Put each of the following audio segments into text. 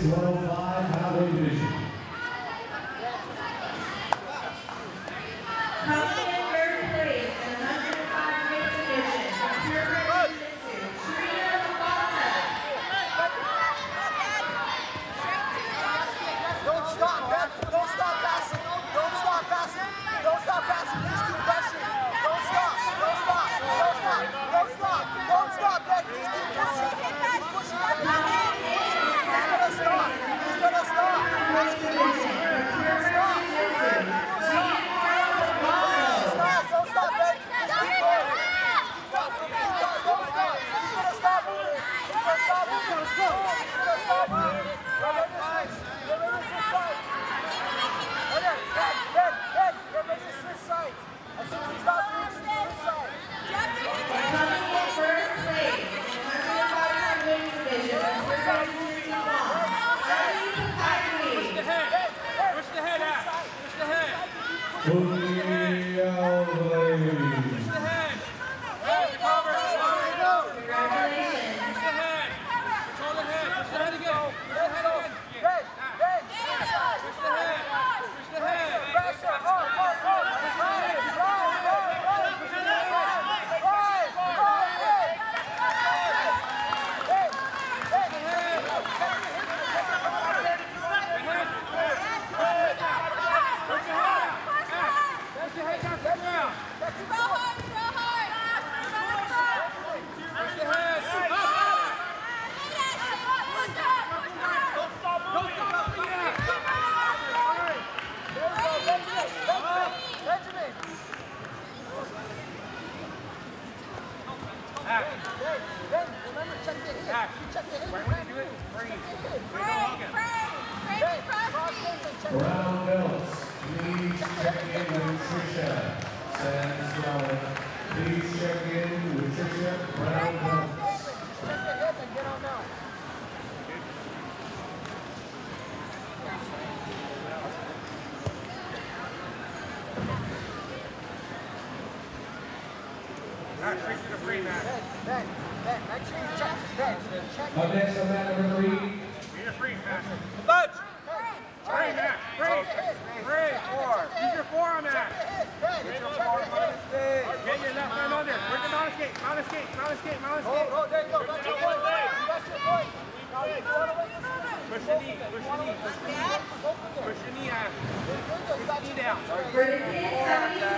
105 pound division. Oh. Please check in with Brown. Up next on that number three. Need a free match. Lunch! Free match. Free. Free. Four. Use your forearm match. Get your forearm on the stage. Get your left arm under. Bring it on escape. On escape. On escape. On escape. Oh, oh, there you go. That's your point. That's your point. Push your knee, push your knee, push your knee, push your knee, push your knee down. Push your knee down.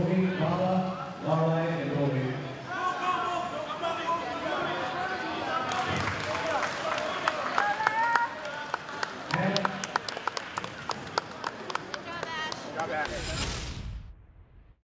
Joey Collins.